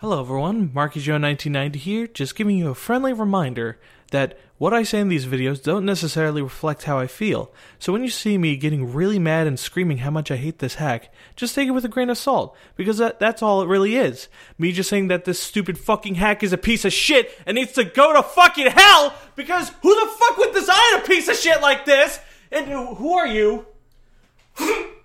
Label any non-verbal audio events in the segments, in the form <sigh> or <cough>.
Hello, everyone. Marky Joe 1990 here, just giving you a friendly reminder that what I say in these videos don't necessarily reflect how I feel. So when you see me getting really mad and screaming how much I hate this hack, just take it with a grain of salt, because that, that's all it really is. Me just saying that this stupid fucking hack is a piece of shit and needs to go to fucking hell, because who the fuck would design a piece of shit like this? And who who are you? <laughs>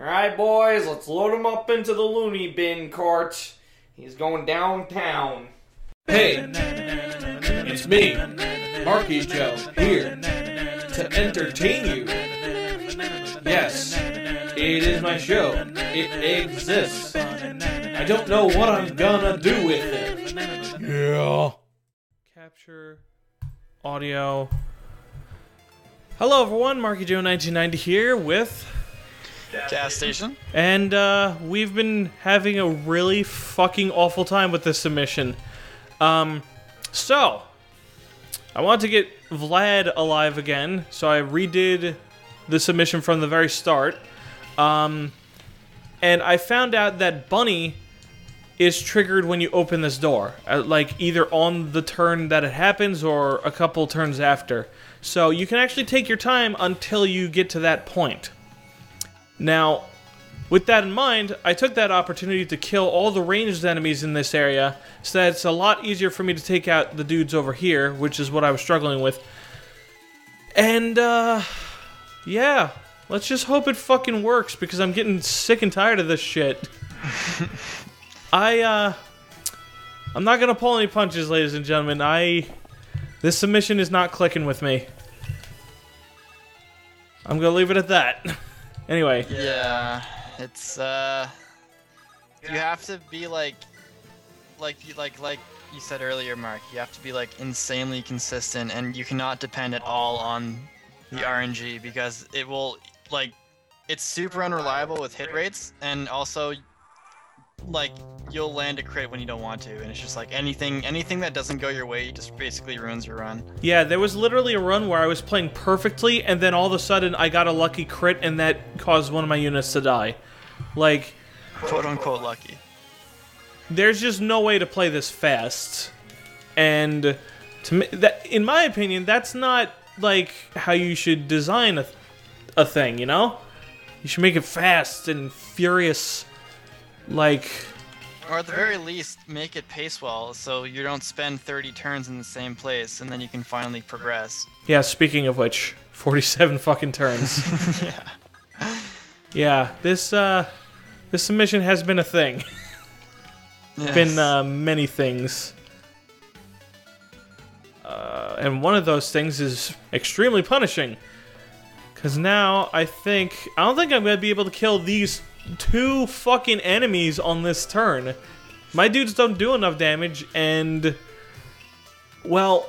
Alright, boys, let's load him up into the loony bin cart. He's going downtown. Hey, it's me, Marky Joe, here to entertain you. Yes, it is my show. It exists. I don't know what I'm gonna do with it. Yeah. Capture audio. Hello, everyone. Marky Joe 1990 here with. Gas station. And uh, we've been having a really fucking awful time with this submission. Um, so, I want to get Vlad alive again, so I redid the submission from the very start. Um, and I found out that Bunny is triggered when you open this door, uh, like either on the turn that it happens or a couple turns after. So you can actually take your time until you get to that point. Now, with that in mind, I took that opportunity to kill all the ranged enemies in this area, so that it's a lot easier for me to take out the dudes over here, which is what I was struggling with. And, uh, yeah, let's just hope it fucking works, because I'm getting sick and tired of this shit. <laughs> I, uh, I'm not gonna pull any punches, ladies and gentlemen. I, this submission is not clicking with me. I'm gonna leave it at that. <laughs> anyway. Yeah, it's uh, you have to be like, like you like like you said earlier, Mark. You have to be like insanely consistent, and you cannot depend at all on the RNG because it will like, it's super unreliable with hit rates, and also like you'll land a crit when you don't want to, and it's just like anything anything that doesn't go your way just basically ruins your run. Yeah, there was literally a run where I was playing perfectly, and then all of a sudden I got a lucky crit, and that caused one of my units to die. Like, Quote unquote lucky. there's just no way to play this fast. And to me, that, in my opinion, that's not like how you should design a, a thing. You know, you should make it fast and furious. Like, Or at the very least, make it pace well so you don't spend 30 turns in the same place and then you can finally progress. yeah. Speaking of which, 47 fucking turns. <laughs> yeah. yeah, this uh, this submission has been a thing. been uh, many things. Uh, and one of those things is extremely punishing. Because now I think. I don't think I'm going to be able to kill these two fucking enemies on this turn. My dudes don't do enough damage, and. Well,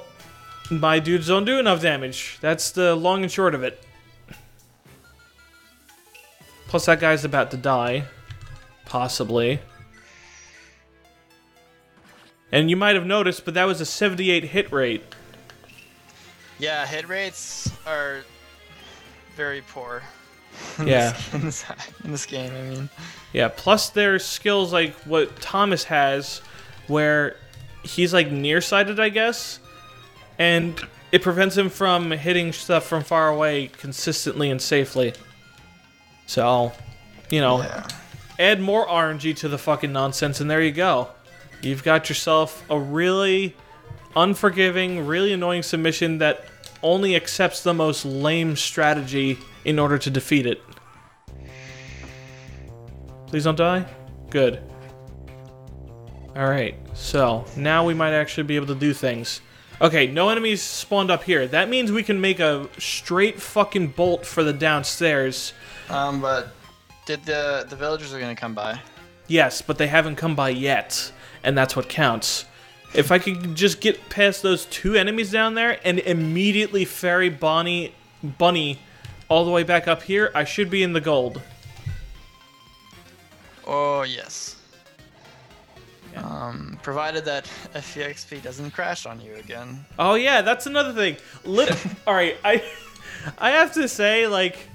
my dudes don't do enough damage. That's the long and short of it. Plus, that guy's about to die. Possibly. And you might have noticed, but that was a 78 hit rate. Yeah, hit rates are very poor. <laughs> in Yeah. this- In this, in this game, I mean. Yeah, plus there's skills like what Thomas has, where he's like nearsighted, I guess, and it prevents him from hitting stuff from far away consistently and safely. So, you know, Yeah. add more RNG to the fucking nonsense, and there you go. You've got yourself a really unforgiving, really annoying submission that only accepts the most lame strategy in order to defeat it. Please don't die? Good. Alright, so now we might actually be able to do things. Okay, no enemies spawned up here. That means we can make a straight fucking bolt for the downstairs. Um, but did the the villagers are gonna come by? Yes, but they haven't come by yet, and that's what counts. If I could just get past those two enemies down there and immediately ferry Bonnie, Bunny all the way back up here, I should be in the gold. Oh yes. Um, provided that FEXP doesn't crash on you again. Oh yeah, that's another thing. Lit- <laughs> all right, I I have to say like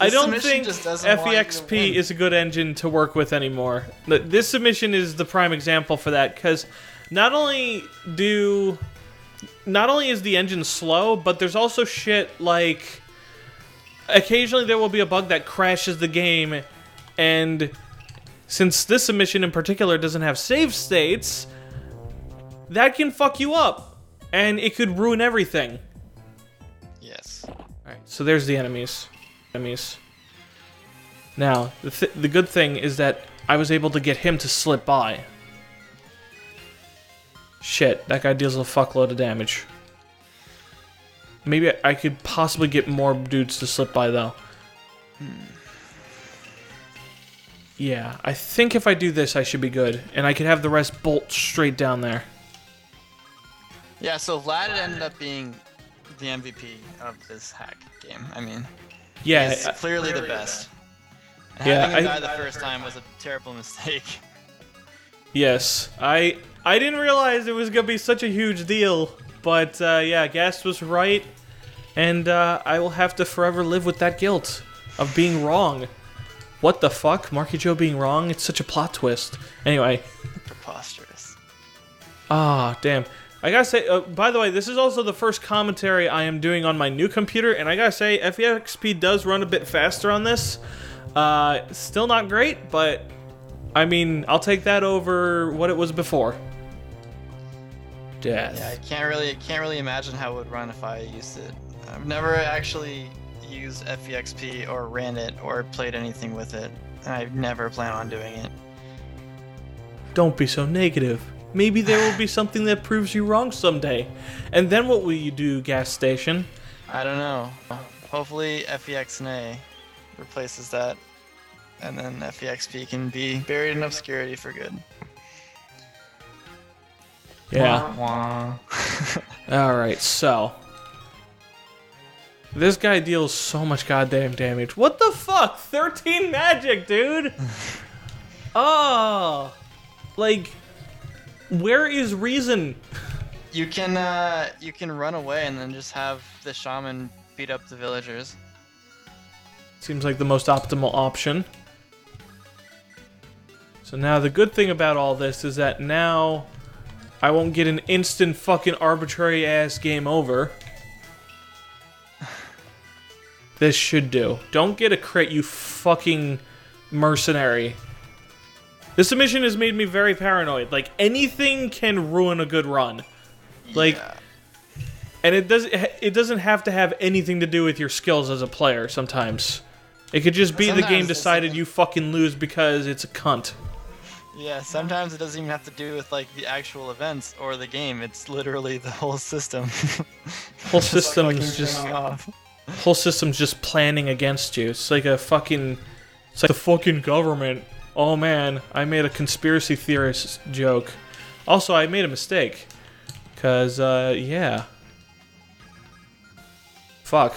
I don't think just doesn't want you to FEXP is a good engine to work with anymore. Th- This submission is the prime example for that because not only do not only is the engine slow, but there's also shit like occasionally there will be a bug that crashes the game, and since this submission in particular doesn't have save states, that can fuck you up, and it could ruin everything. Yes. Alright, so there's the enemies. Enemies. Now, the, th- the good thing is that I was able to get him to slip by. Shit, that guy deals a fuckload of damage. Maybe I, could possibly get more dudes to slip by, though. Yeah, I think if I do this, I should be good. And I could have the rest bolt straight down there. Yeah, so Vlad ended up being the MVP of this hack game. I mean, Yeah, he's I- clearly the best. And Yeah, Having him I- die the first time was a terrible mistake. <laughs> Yes, I I didn't realize it was gonna be such a huge deal, but uh, yeah, Ghast was right, and uh, I will have to forever live with that guilt of being wrong. What the fuck, Marky Joe being wrong? It's such a plot twist. Anyway, <laughs> Preposterous. ah, damn. I gotta say, uh, by the way, this is also the first commentary I am doing on my new computer, and I gotta say, FEXP does run a bit faster on this. Uh, still not great, but I mean, I'll take that over what it was before. Death. Yeah, I can't really can't really imagine how it would run if I used it. I've never actually used FEXP or ran it or played anything with it. And I never plan on doing it. Don't be so negative. Maybe there will be something that proves you wrong someday. And then what will you do, GhastStation? I don't know. Hopefully FEXNA replaces that. And then FEXP can be buried in obscurity for good. Yeah. <laughs> Alright, so. This guy deals so much goddamn damage. What the fuck? 13 magic, dude! <laughs> oh. Like, where is reason? You can uh you can run away and then just have the shaman beat up the villagers. Seems like the most optimal option. So now the good thing about all this is that now I won't get an instant fucking arbitrary ass game over. <laughs> This should do. Don't get a crit, you fucking mercenary. This submission has made me very paranoid. Like anything can ruin a good run. Like Yeah. and it doesn't it doesn't have to have anything to do with your skills as a player sometimes. It could just be the game decided you fucking lose because it's a cunt. Yeah, sometimes it doesn't even have to do with like the actual events or the game. It's literally the whole system. <laughs> Whole system fucking just off. whole system's just planning against you. It's like a fucking it's like the fucking government. Oh man, I made a conspiracy theorist joke. Also, I made a mistake. Cuz uh yeah. Fuck.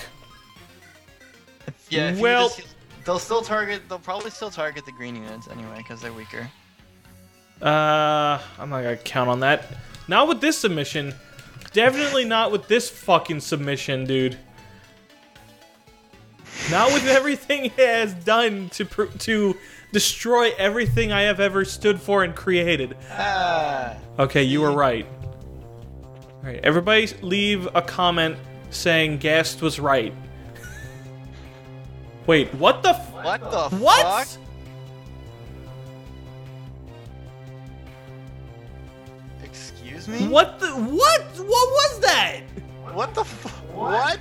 Yeah, Well- just- they'll still target. They'll probably still target the green units anyway because they're weaker. Uh, I'm not gonna count on that. Not with this submission. Definitely not with this fucking submission, dude. Not with everything he has done to to destroy everything I have ever stood for and created. Ah, Okay, you were right. All right, everybody, leave a comment saying Ghast was right. Wait, what the? F- what the what? fuck? Excuse me? What the? What? What was that? What the? F- what?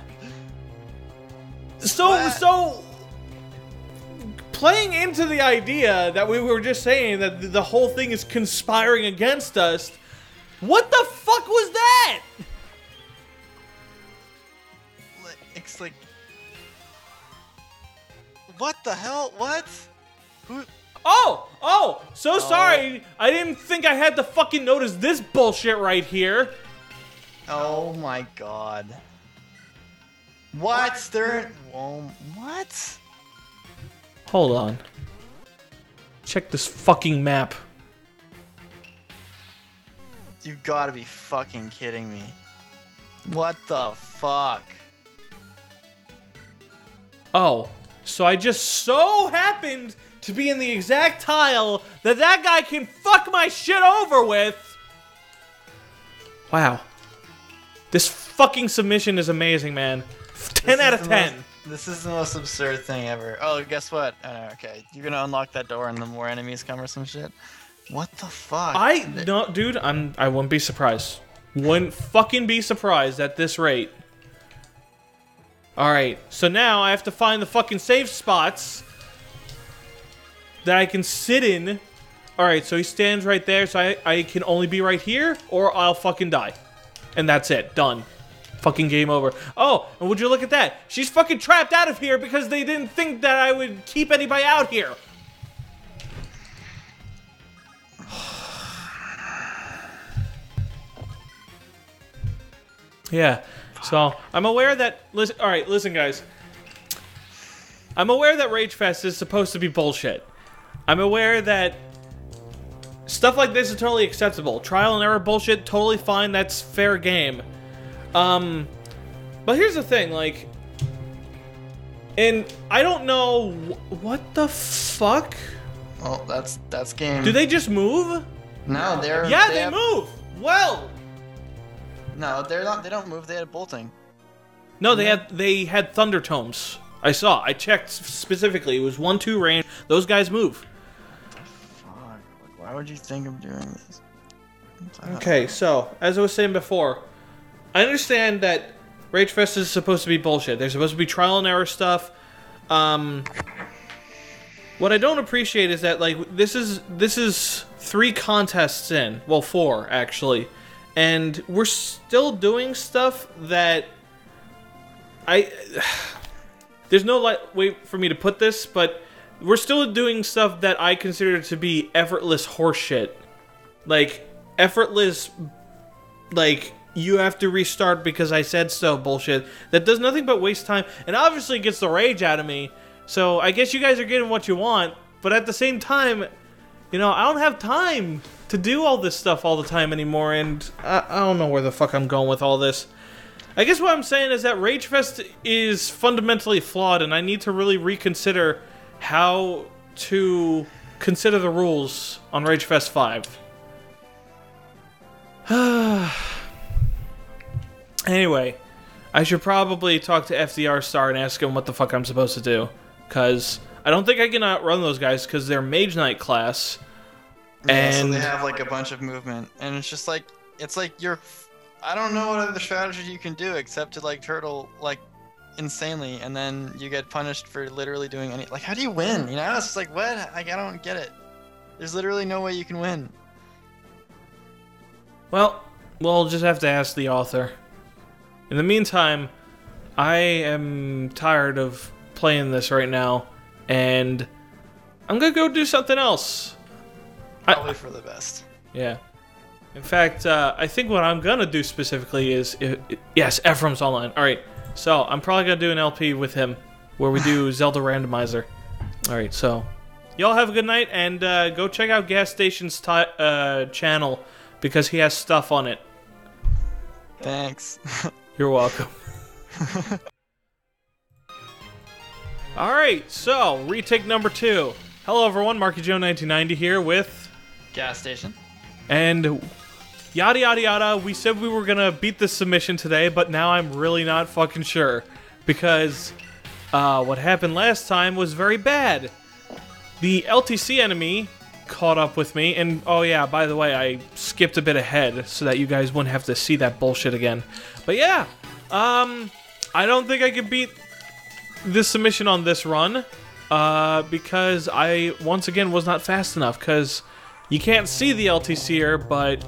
So What? so playing into the idea that we were just saying that the whole thing is conspiring against us. What the fuck was that? It's like. What the hell? What? Who? Oh, oh, so oh. sorry. I didn't think I had to fucking notice this bullshit right here. Oh my god. What? They're. Whoa, what? Hold on. Check this fucking map. You've got to be fucking kidding me. What the fuck? Oh, So I just so happened to be in the exact tile that that guy can fuck my shit over with. Wow. This fucking submission is amazing, man. 10 This out of the 10. This is the most absurd thing ever. Oh, guess what? Oh, okay, you're gonna unlock that door and the more enemies come or some shit. What the fuck? I no, dude, I'm I wouldn't be surprised. Wouldn't fucking be surprised at this rate. All right, so now I have to find the fucking safe spots that I can sit in. All right, so he stands right there, so I I can only be right here, or I'll fucking die, and that's it, done. Fucking game over. Oh, and would you look at that? She's fucking trapped out of here because they didn't think that I would keep anybody out here. <sighs> Yeah. So I'm aware that. Listen, all right, listen, guys. I'm aware that Rage Fest is supposed to be bullshit. I'm aware that stuff like this is totally acceptable. Trial and error bullshit, totally fine. That's fair game. Um, but here's the thing, like, and I don't know wh- what the fuck. Well, that's that's game. Do they just move? No, they're Yeah, they, have- move. Well, No, they're not. They don't move. They had bolting. No, they had they had thunder tomes. I saw. I checked specifically. It was one two range. Those guys move. Fuck. Why would you think of doing this? Okay, so as I was saying before, I understand that Rage Fest is supposed to be bullshit. There's supposed to be trial and error stuff. Um, what I don't appreciate is that like this is this is three contests in, well four actually, and we're still doing stuff that I. <sighs> There's no like way for me to put this, but we're still doing stuff that I consider to be effortless horseshit. Like effortless like you have to restart because I said so bullshit that does nothing but waste time and obviously gets the rage out of me. So I guess you guys are getting what you want, but at the same time, you know, I don't have time to do all this stuff all the time anymore and I, I don't know where the fuck I'm going with all this. I guess what I'm saying is that Ragefest is fundamentally flawed and I need to really reconsider how to consider the rules on Ragefest 5. <sighs> <sighs> Anyway, I should probably talk to FdRStar and ask him what the fuck I'm supposed to do. Because I don't think I can outrun those guys because they're Mage Knight class. Yeah, so And- they have like a bunch of movement, and it's just like it's like you're. I don't know what other strategy you can do except to like turtle like insanely, and then you get punished for literally doing any. Like, how do you win? You know, it's just like what? Like, I don't get it. There's literally no way you can win. Well, we'll just have to ask the author. In the meantime, I am tired of playing this right now, and I'm gonna go do something else. I- Probably for the best. Yeah. In fact, uh, I think what I'm gonna do specifically is i i yes, Ephraim's online. All right, so I'm probably gonna do an LP with him where we do <laughs> Zelda Randomizer. All right, so y'all have a good night and uh, go check out GhastStation's ti uh, channel because he has stuff on it. Thanks. <laughs> You're welcome. <laughs> All right, so retake number two. Hello, everyone. Marky Joe 1990 here with GhastStation. and yada yada yada. We said we were gonna beat this submission today, but now I'm really not fucking sure because uh, what happened last time was very bad. The LTC enemy caught up with me, and oh yeah, by the way, I skipped a bit ahead so that you guys wouldn't have to see that bullshit again. But yeah, um, I don't think I could beat this submission on this run uh, because I once again was not fast enough because you can't see the LTCer, but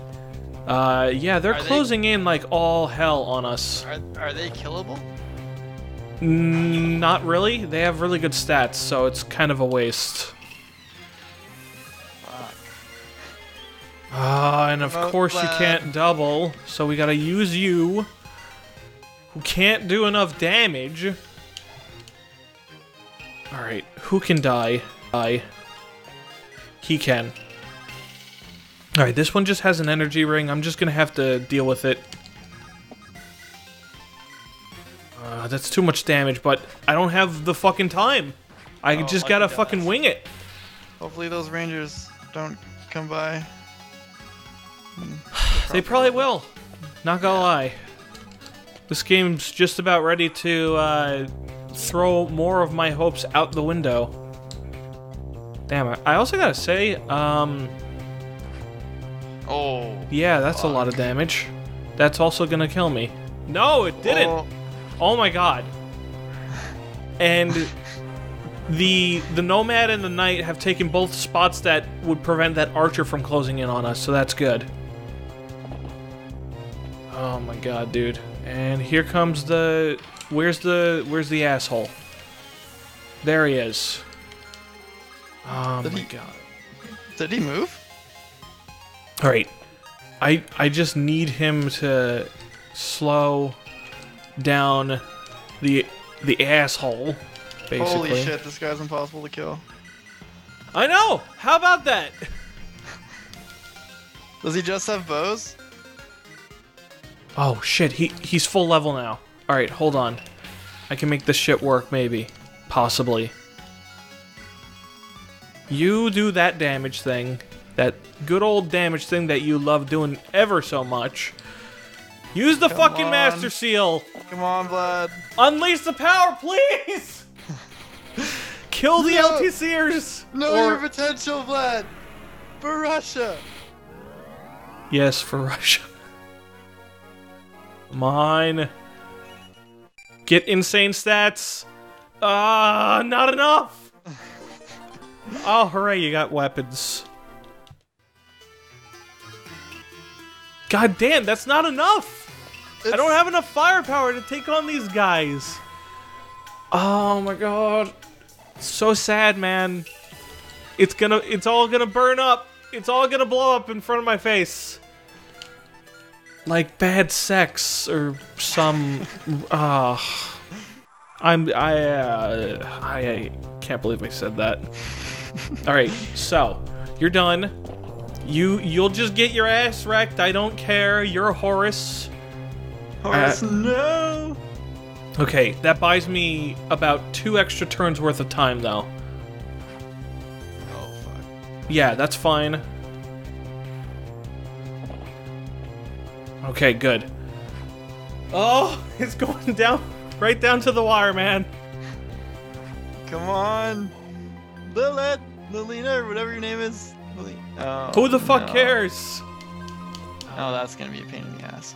uh, yeah, they're Are they- closing in like all hell on us. Are, are they killable? Mm, not really. They have really good stats, so it's kind of a waste. Ah, and of course you uh, can't double, so we gotta use you, who can't do enough damage. Alright, who can die? Die. He can. Alright, this one just has an energy ring. I'm just gonna have to deal with it. Uh, that's too much damage, but I don't have the fucking time. I Oh, just gotta fucking wing it. Hopefully those rangers don't come by. They probably will. Not gonna lie. This game's just about ready to uh, throw more of my hopes out the window. Damn it. I also gotta say, um, Oh. yeah, that's a lot of damage. That's also gonna kill me. No, it didn't. Oh, Oh my god. And <laughs> the the nomad and the knight have taken both spots that would prevent that archer from closing in on us, so that's good. Oh my god, dude. And here comes the where's the where's the asshole? There he is. Oh Did my he- god. did he move? All right. I I just need him to slow down the the asshole basically. Holy shit, this guy's impossible to kill. I know. How about that? Does he just have bows? Oh shit, he he's full level now. All right, hold on. I can make this shit work maybe. Possibly. You do that damage thing. That good old damage thing that you love doing ever so much. Use the Come fucking on. master seal. Come on, Vlad. Unleash the power, please! <laughs> Kill the No. LTCers! Know Or- your potential, Vlad. For Russia. Yes, for Russia. Mine. Get insane stats. Ah, not enough! oh, hooray, you got weapons. God damn, that's not enough! I don't have enough firepower to take on these guys. Oh my god. So sad, man. It's gonna it's all gonna burn up. It's all gonna blow up in front of my face. Like bad sex or some uh I'm I uh, I, can't believe I said that. all right, so you're done. You you'll just get your ass wrecked. I don't care. You're Horace. Horace, Uh, no. Okay, that buys me about two extra turns worth of time, though. Oh fuck. Yeah, that's fine. Okay, good. Oh, <laughs> it's going down, right down to the wire, man. Come on. Lilith, Lilina, or whatever your name is. Lili- Oh, Who the fuck no. cares? Oh, that's gonna be a pain in the ass.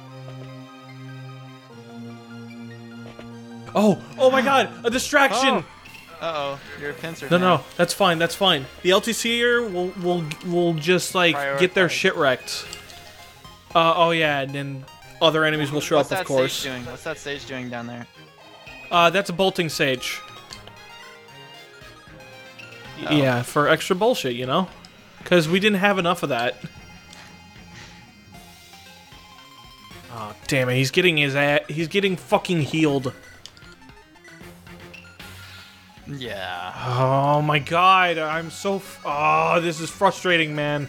Oh, oh my god, a distraction! Uh oh, you're a pincer. No, now. no, that's fine, that's fine. The LTCer will will will just like get their shit wrecked. Uh, oh yeah, and then other enemies will show What's up, that of course. sage doing? What's that sage doing down there? Uh, that's a bolting sage. Oh. Yeah, for extra bullshit, you know? Because we didn't have enough of that. Oh, damn it, he's getting his ass. He's getting fucking healed. Yeah. Oh my god, I'm so. F- oh, this is frustrating, man.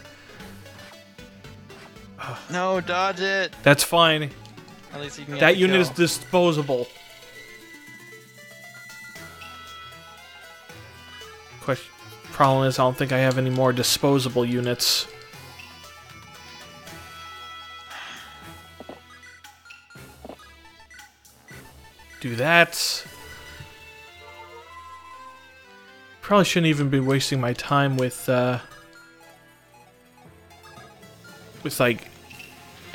No, dodge it. That's fine. At least you can That unit is disposable. Question. Problem is, I don't think I have any more disposable units. Do that. Probably shouldn't even be wasting my time with, uh... With, like,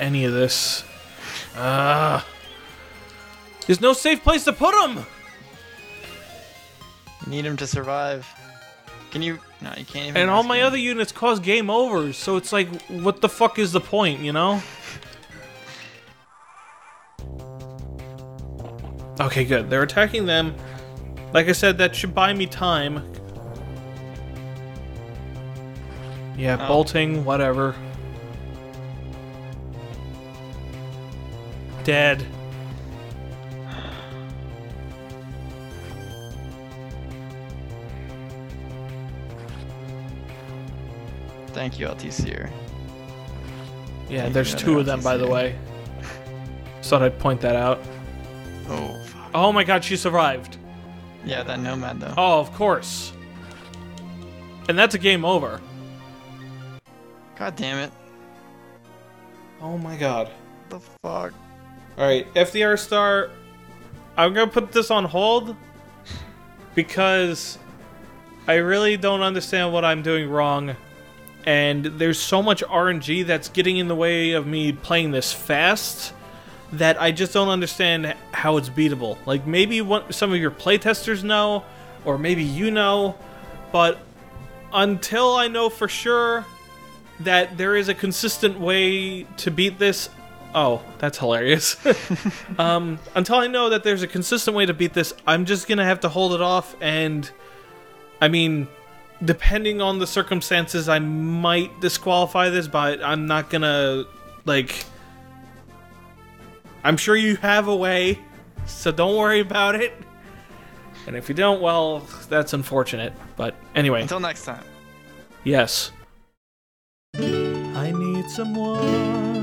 any of this. Ah. There's no safe place to put him. Need him to survive. Can you? No, you can't even. And all my him. other units cause game overs, so it's like, what the fuck is the point, you know? <laughs> Okay, good. They're attacking them. Like I said, that should buy me time. Yeah, Oh. bolting, whatever. Dead. Thank you, LTCer. Yeah, Thank there's two of them, by the way. Just thought I'd point that out. Oh fuck. Oh my god, she survived. Yeah, that nomad though. Oh, of course. and that's a game over. God damn it. Oh my god. The fuck? Alright, FdRStar, I'm gonna put this on hold because I really don't understand what I'm doing wrong. And there's so much RNG that's getting in the way of me playing this fast that I just don't understand how it's beatable. Like maybe some of your playtesters know, or maybe you know, but until I know for sure that there is a consistent way to beat this. Oh, that's hilarious. <laughs> um, until I know that there's a consistent way to beat this, I'm just gonna have to hold it off. And I mean, depending on the circumstances, I might disqualify this, but I'm not gonna like. I'm sure you have a way, so don't worry about it. And if you don't, well, that's unfortunate. But anyway, Until next time. yes. I need someone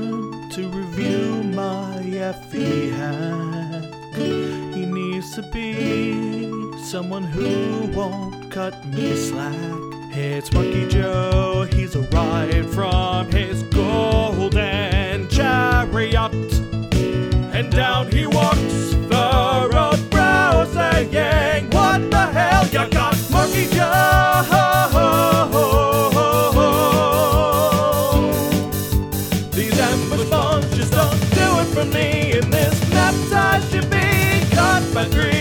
to review my FE hack. He needs to be someone who won't cut me slack. It's Marky Joe, he's arrived from his golden chariot. And down he walks the road, browsing. What the hell you got, Marky Joe? symphony in this nap time should be caught by three.